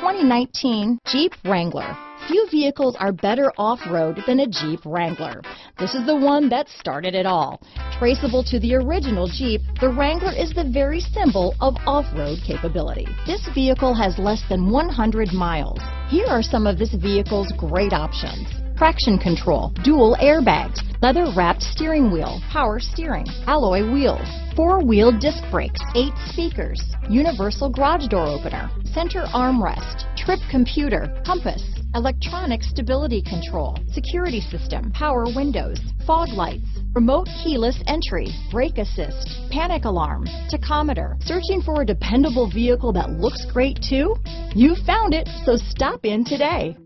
2019 Jeep Wrangler. Few vehicles are better off-road than a Jeep Wrangler. This is the one that started it all. Traceable to the original Jeep, the Wrangler is the very symbol of off-road capability. This vehicle has less than 100 miles. Here are some of this vehicle's great options. Traction control, dual airbags, leather wrapped steering wheel, power steering, alloy wheels, four-wheel disc brakes, eight speakers, universal garage door opener, center armrest, trip computer, compass, electronic stability control, security system, power windows, fog lights, remote keyless entry, brake assist, panic alarm, tachometer. Searching for a dependable vehicle that looks great too? You found it, so stop in today.